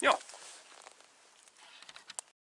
Ja,